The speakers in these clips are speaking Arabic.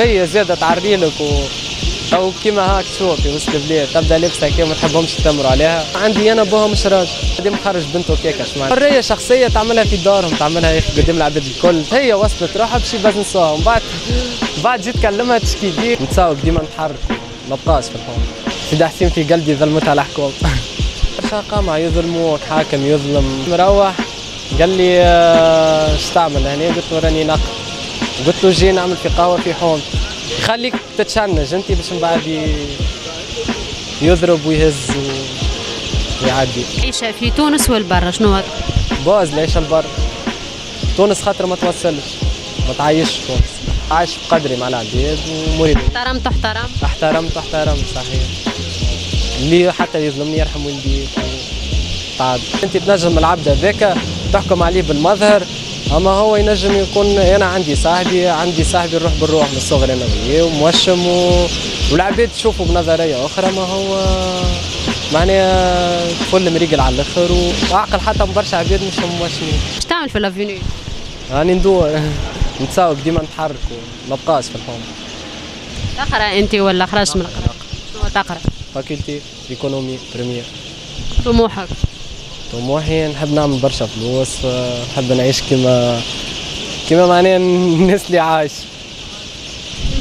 هي زادة تعري لك و أو كيما هاك تشوف في وسط البلاد. تبدأ لابسه كيما ما تحبهمش تمروا عليها. عندي أنا بوها مش راجل ديما خرج بنته كيكا شمال حرية شخصية تعملها في دارهم تعملها يا أخي قدام العباد الكل. هي وصلت روحها باش يبزنسوها ومن بعد بعد جيت تكلمها تشكي بيك نتساوق ديما نتحرك. ما بقاش في الحوم. سيدي حسين في قلبي ظلمتها الحكومة. قمع يظلموك حاكم يظلم. مروح قال لي آه، اش تعمل هنا؟ قلت له راني نقل قلت له جي نعمل في قهوة في حوم يخليك تتشنج أنت باش من بعد يضرب ويهز ويعدي عيشة في تونس والبرا شنو وضعك؟ باز ليش البر. تونس خاطر ما توصلش. ما تعيش تونس. عايش بقدري مع العباد ومريد. احترمت احترم احترمت احترمت صحيح. اللي حتى يظلمني يرحم والديك تعاد أنت تنجم العبد هذاك تحكم عليه بالمظهر. أما هو ينجم يكون أنا عندي صاحبي عندي صاحبي نروح بالروح من الصغر أنا وياه وموشم و... والعباد تشوفه بنظرية أخرى ما هو معناها كل مريقل على الآخر وأعقل حتى من برشا عباد مش موشمين إيش تعمل في ال avenue؟ راني ندور نتساوق ديما نتحرك وما بقاش في الحوم تقرأ أنت ولا خرجت من القراءة؟ شنو تقرأ؟ faculté économie première طموحك طموحي نحب نعمل برشا فلوس آه، نحب نعيش كيما كيما معناها الناس اللي عايش.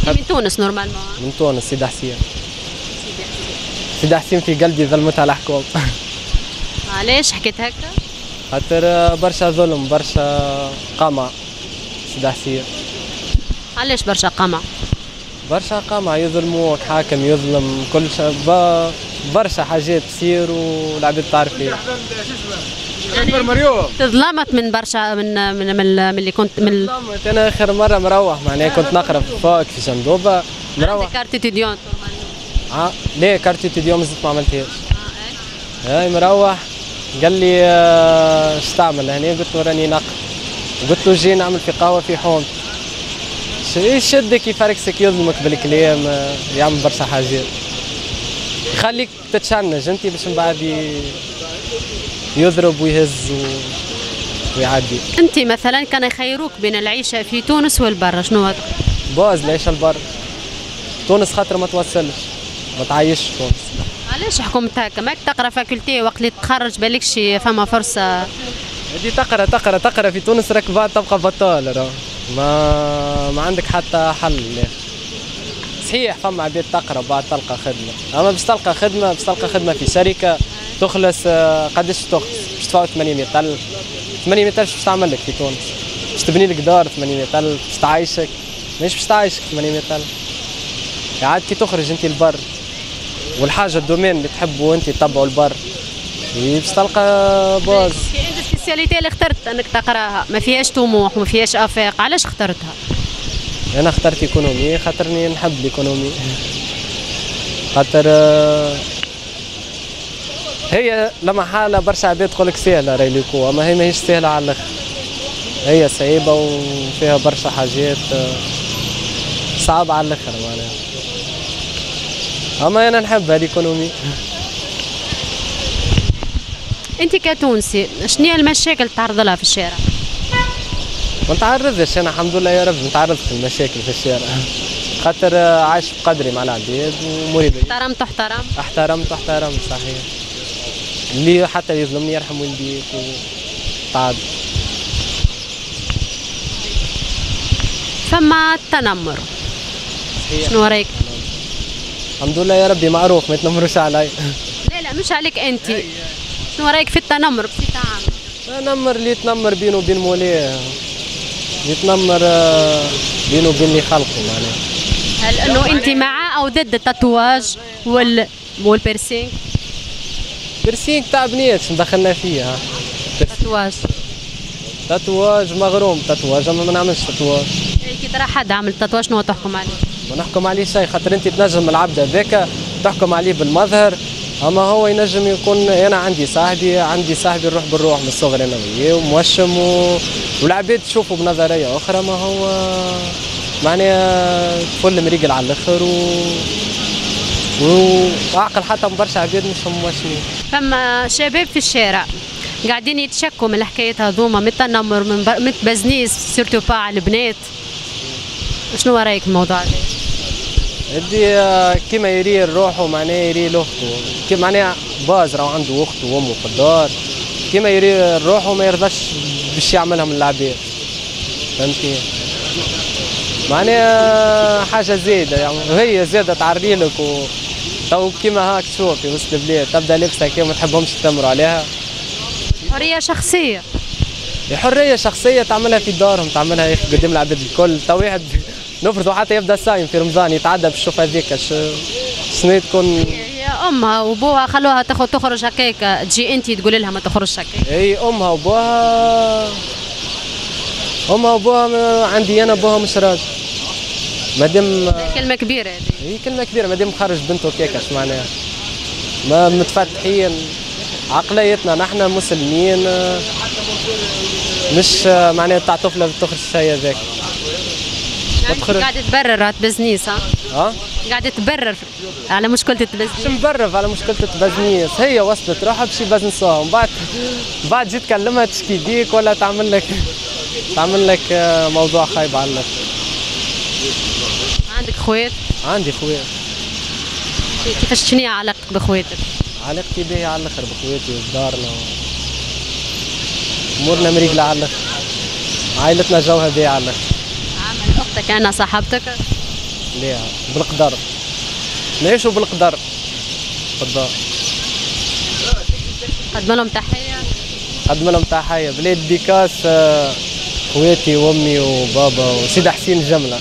من تونس normalement من تونس سيدي حسين. سيدي حسين. في قلبي ظلمتها الحكومة علاش حكيت هكا؟ خاطر آه، برشا ظلم برشا قمع. سيدي حسين. علاش برشا قمع؟ برشا قمع يظلموك حاكم يظلم كل شيء. برشا حاجات تصير والعباد تعرف فيها تظلمت من برشا من من من, من اللي كنت من ظلمت أنا آخر مرة مروح معناها كنت نقرأ في فوق في جندوبه مروح. carte étudiant آه ليه كارتي اليوم زدت ما عملتهاش. هاي مروح. قال لي آه، اش تعمل هنا؟ قلت له راني نقل قلت له جي نعمل في قهوة في حوم. ش- يشدك يفركسك يظلمك بالكلام آه، يعمل برشا حاجات. يخليك تتشنج. أنت باش من بعد يضرب ويهز و... ويعدي. أنت مثلا كان يخيروك بين العيشة في تونس والبرا شنو وضعك؟ باز ليش البر. تونس خاطر ما توصلش. ما تعيش تونس. علاش حكمت هكا؟ ماك تقرأ faculté وقت اللي تخرج بالكش فما فرصة؟ هذه تقرأ تقرأ تقرأ في تونس راك تبقى بطال راه. ما ما عندك حتى حل. صحيح فما عباد تقرأ بعد تلقى خدمة. أما باش تلقى خدمة باش تلقى خدمة في شركة تخلص آه، قداش تخلص؟ باش تفوت 800 ألف. 800 ألف باش تعمل لك في تونس. باش تبني لك دار 800 ألف. باش تعيشك. مش باش تعيشك 800 ألف. عاد كي تخرج أنت البر والحاجة ال domaine اللي تحبه أنت تتبعه البر. باش تلقى باز. انت ال spécialité اللي اخترت أنك تقرأها. ما فيهاش طموح وما فيهاش آفاق. علاش اخترتها؟ أنا اخترت économie خاطرني نحب ال économie خاطر آه، هي لما حالة برشا عباد تقول لك سهلة راهي l'éco اما هي ماهيش سهلة على الآخر. هي صعيبة وفيها برشا حاجات آه، صعبة على الآخر معناها. أما أنا نحب الايكونومي أنت كتونسي شنو هي المشاكل تعرض لها في الشارع؟ ما نتعرضش أنا الحمد لله يا رب نتعرض في المشاكل في الشارع. خاطر عايش بقدري مع العباد ومريد احترمت احترم. احترمت احترمت صحيح. اللي حتى يظلمني يرحم والديك وتعاد فما التنمر. شنو رايك؟ الحمد لله يا ربي معروف ما يتنمروش علي. لا لا مش عليك انت. شنو رايك في التنمر بصفه عامه؟ نمر اللي يتنمر بينه وبين مولاه. يتنمر آه، بينه وبين اللي خلقه معناها هل أنه انت مع أو ضد ال tatouage وال وال piercing؟ piercing تاع بنات دخلنا فيه ها تاتواج تاتواج مغروم تاتواج أما ما نعملش تاتواج إيه، كي ترى حد عمل تاتواج شنو تحكم عليه؟ ما نحكم عليه شيء خاطر أنت تنجم العبد هذاك تحكم عليه بالمظهر أما هو ينجم يكون أنا عندي صاحبي عندي صاحبي نروح بالروح من الصغر أنا وياه وموشم و... والعباد تشوفه بنظرية أخرى ما هو معناها كل مريقل على الآخر و... و- واعقل حتى من برشا عباد مش موشمين فما شباب في الشارع قاعدين يتشكوا من الحكايات هذوما من التنمر من, بر... من business surtout pas على البنات شنو رأيك في الموضوع هذا؟ يدي آه، كيما يري روحه معناه يري لاخته معناها باز راهو عنده اخته وامه في الدار كيما يري روحه ما يرضاش باش يعملها من العباد. فهمتي؟ معناها حاجة زايدة يعني. هي زاده تعري لك و تو كيما هاك تشوف في وسط البلاد. تبدأ لابسه كيما ما تحبهمش تمروا عليها. حرية شخصية. حرية شخصية تعملها في دارهم تعملها يا أخي قدام العباد الكل. تو واحد نفرضوا حتى يبدأ صايم في رمضان يتعدى بالشوف هذيك شنو تكون؟ هي أمها وابوها خلوها تاخذ تخرج هكاك تجي أنت تقول لها ما تخرجش هكاك. اي أمها وابوها أمها وابوها ما- عندي أنا ابوها مش راضي. مادام كلمة كبيرة هذه. هي كلمة كبيرة مادام خرج بنته اش معناها؟ ما متفتحين عقليتنا نحن مسلمين مش معناها تاع طفله تخرج الشيء هذاك. تخرج. قاعدة تبرر تبزنيس ها؟ ها؟ قاعدة تبرر على مشكلة مش التبزنيس مبرف على مشكلة البزنيس هي وصلت روحها باش يبزنسوها ومن بعد بعد جيت تكلمها تشكي بيك ولا تعمل لك تعمل لك آه، موضوع خايب عنك عندك خوات عندي خويا. كيفاش شنو هي علاقتك بخواتك علاقتي به على الآخر بخواتي وبدارنا و... أمورنا مريقلة على الآخر. عائلتنا جوها بيه على الآخر. أختك أنا صاحبتك. ليه؟ بالقدر. نعيشوا بالقدر الدار قدم لهم تحية. قدم لهم تحية. بلاد بيكاس آه، خواتي وأمي وبابا وسيد حسين جملة.